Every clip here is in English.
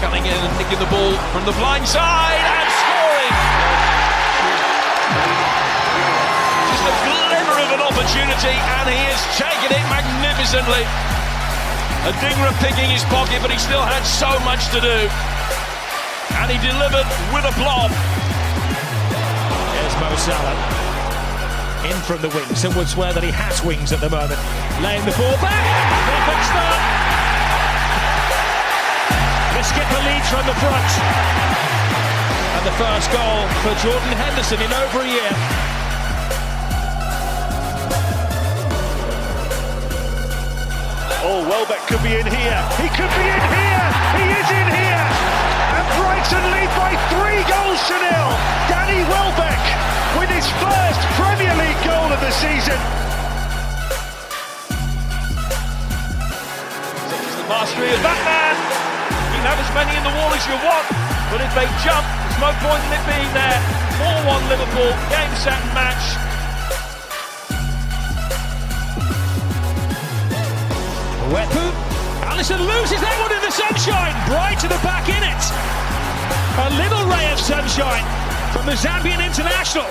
taking the ball from the blind side and scoring. Just a glimmer of an opportunity, and he has taken it magnificently. Adingra picking his pocket, but he still had so much to do. And he delivered with a blob. There's Mo Salah. In from the wings. Some would swear that he has wings at the moment. Laying the ball back. Perfect start. The skipper leads from the front. And the first goal for Jordan Henderson in over a year. Oh, Welbeck could be in here. He could be in here. He is in here. And Brighton lead by three goals to nil. Danny Welbeck with his first Premier League goal of the season. Such is the mastery of that man. You can have as many in the wall as you want, but if they jump, there's no point in it being there. 4-1 Liverpool, game, set, match. Mwepu. Alisson loses that one in the sunshine. Bright to the back in it. A little ray of sunshine from the Zambian international.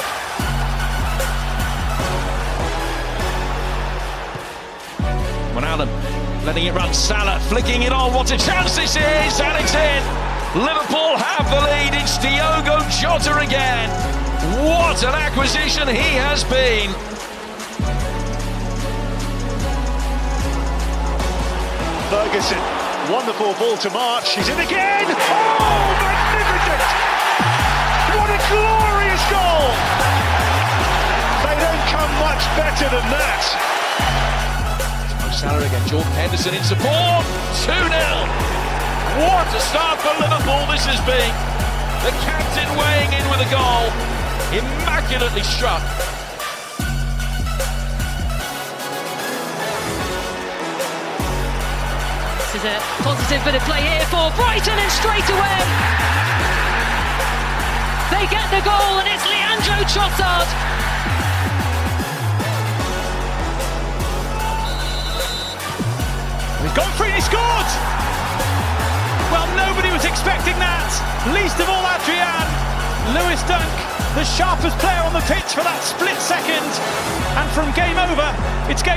Wijnaldum letting it run. Salah flicking it on. What a chance this is, and it's in. Liverpool have the lead. It's Diogo Jota again. What an acquisition he has been. Ferguson, wonderful ball to March. He's in again. Oh, magnificent! What a glorious goal! They don't come much better than that. Salah again. Jordan Henderson in support. 2 0. What a start for Liverpool this has been. The captain weighing in with a goal. Immaculately struck. This is a positive bit of play here for Brighton, and straight away they get the goal, and it's Leandro Trossard. Scored! Well, nobody was expecting that. Least of all Adrian. Lewis Dunk, the sharpest player on the pitch for that split second. And from game over, it's game.